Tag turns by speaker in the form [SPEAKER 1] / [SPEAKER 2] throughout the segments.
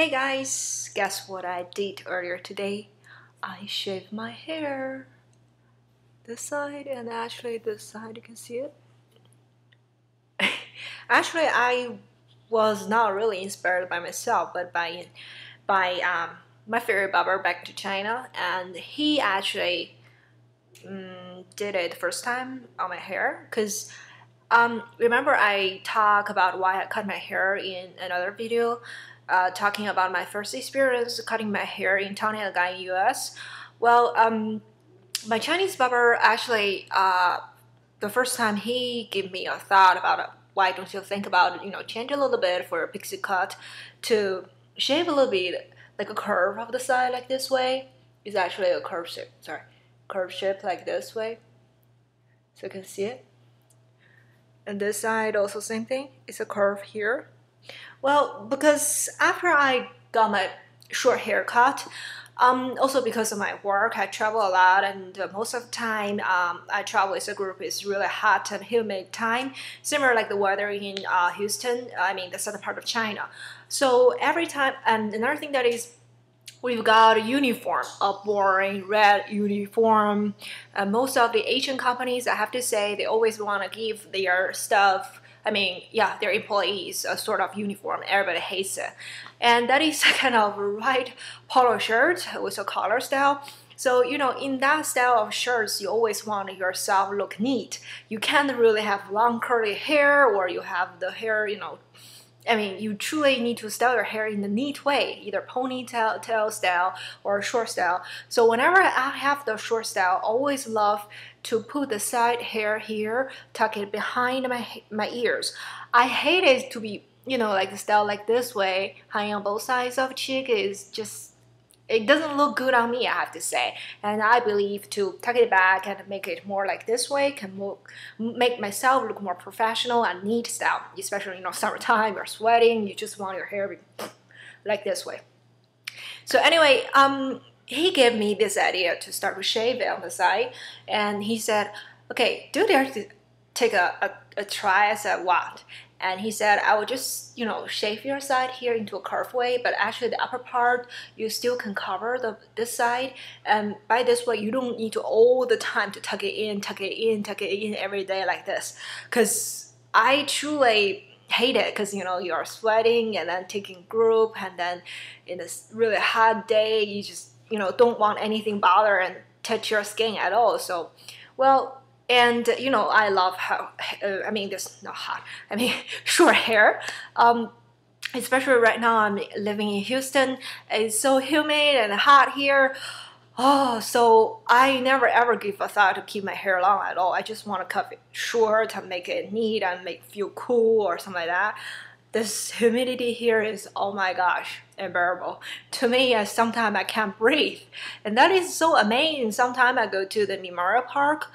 [SPEAKER 1] Hey guys, guess what I did earlier today? I shaved my hair. This side and actually this side, you can see it. actually, I was not really inspired by myself, but by by um, my favorite barber back to China, and he actually um, did it first time on my hair because. Um, remember I talk about why I cut my hair in another video uh, talking about my first experience cutting my hair in Toni Guy in US. Well, um, my Chinese barber actually, uh, the first time he gave me a thought about uh, why don't you think about you know change a little bit for a pixie cut to shave a little bit like a curve of the side like this way is actually a curve shape. Sorry, curve shape like this way. So you can see it. And this side also same thing. It's a curve here well, because after I got my short haircut, um, also because of my work, I travel a lot, and uh, most of the time um, I travel with a group It's really hot and humid time, similar like the weather in uh, Houston. I mean the southern part of China. So every time, and another thing that is we've got a uniform, a boring red uniform. Uh, most of the Asian companies, I have to say, they always want to give their stuff I mean, yeah, their employees a sort of uniform. Everybody hates it. And that is kind of white polo shirt with a collar style. So, you know, in that style of shirts, you always want yourself look neat. You can't really have long curly hair or you have the hair, you know, I mean, you truly need to style your hair in a neat way, either ponytail tail style or short style. So whenever I have the short style, I always love to put the side hair here, tuck it behind my my ears. I hate it to be, you know, like the style like this way, hanging on both sides of cheek is just it doesn't look good on me, I have to say. And I believe to tuck it back and make it more like this way can look, make myself look more professional and neat style. Especially you know summertime, you're sweating, you just want your hair like this way. So anyway, um, he gave me this idea to start to shave it on the side, and he said, "Okay, do to take a, a, a try as I want." And he said I will just you know shave your side here into a curved way but actually the upper part you still can cover the this side. And by this way you don't need to all the time to tuck it in tuck it in tuck it in every day like this. Because I truly hate it because you know you're sweating and then taking group and then in a really hot day you just you know don't want anything bother and touch your skin at all. So well and you know I love how uh, I mean this not hot I mean short hair. Um, especially right now I'm living in Houston. It's so humid and hot here. Oh so I never ever give a thought to keep my hair long at all. I just want to cut it short and make it neat and make feel cool or something like that. This humidity here is oh my gosh unbearable. To me uh, sometimes I can't breathe. And that is so amazing. Sometimes I go to the Memorial Park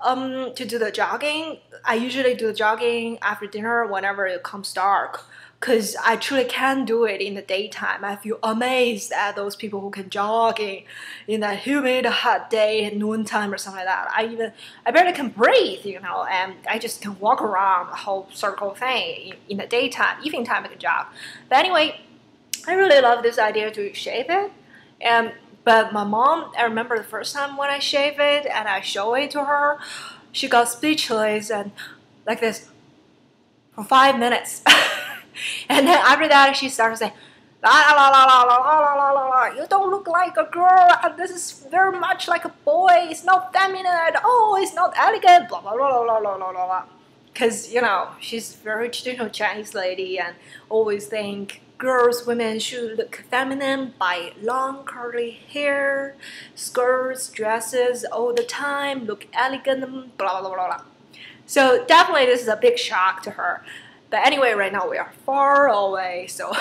[SPEAKER 1] um, to do the jogging, I usually do the jogging after dinner whenever it comes dark because I truly can't do it in the daytime. I feel amazed at those people who can jogging in that humid, hot day at noontime or something like that. I even, I barely can breathe, you know, and I just can walk around the whole circle thing in, in the daytime. Evening time I can jog. But anyway, I really love this idea to shape it. And but my mom, I remember the first time when I shave it and I show it to her, she got speechless and like this for five minutes. and then after that, she started saying, la la la la la la la la la you don't look like a girl this is very much like a boy it's not feminine all it's not elegant blah blah blah blah blah blah blah because you know she's very traditional chinese lady and always think girls, women should look feminine by long curly hair, skirts, dresses all the time, look elegant, blah, blah, blah, blah. So definitely this is a big shock to her. But anyway, right now we are far away, so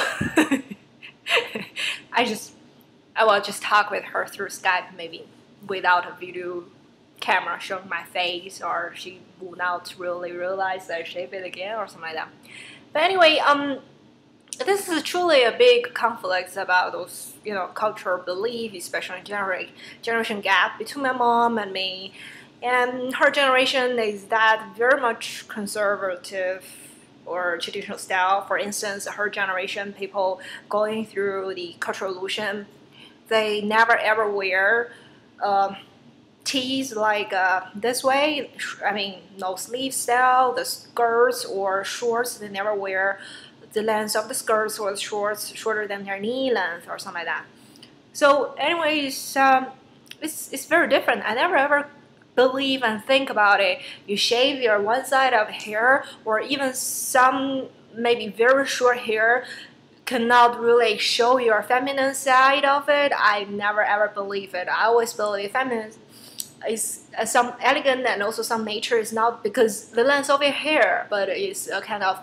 [SPEAKER 1] I just, I will just talk with her through Skype, maybe without a video camera showing my face, or she will not really realize that I shave it again, or something like that. But anyway, um, this is truly a big conflict about those, you know, cultural belief, especially generation generation gap between my mom and me. And her generation is that very much conservative or traditional style. For instance, her generation people going through the cultural revolution, they never ever wear uh, tees like uh, this way. I mean, no sleeve style, the skirts or shorts, they never wear the length of the skirts the shorts shorter than their knee length or something like that. So anyways, um, it's, it's very different. I never ever believe and think about it. You shave your one side of hair or even some maybe very short hair cannot really show your feminine side of it. I never ever believe it. I always believe feminine is uh, some elegant and also some nature is not because the length of your hair, but it's a kind of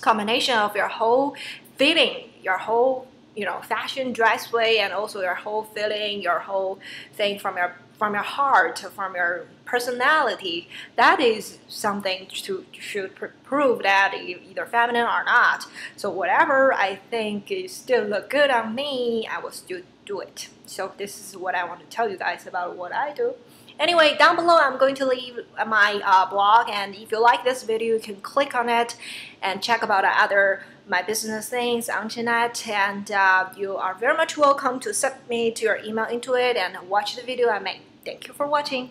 [SPEAKER 1] combination of your whole feeling, your whole you know fashion dress way, and also your whole feeling, your whole thing from your from your heart, from your personality. That is something to should pr prove that either feminine or not. So whatever I think is still look good on me, I will still do it. So this is what I want to tell you guys about what I do. Anyway, down below I'm going to leave my uh, blog and if you like this video you can click on it and check about other my business things on internet and uh, you are very much welcome to submit your email into it and watch the video I make. Thank you for watching.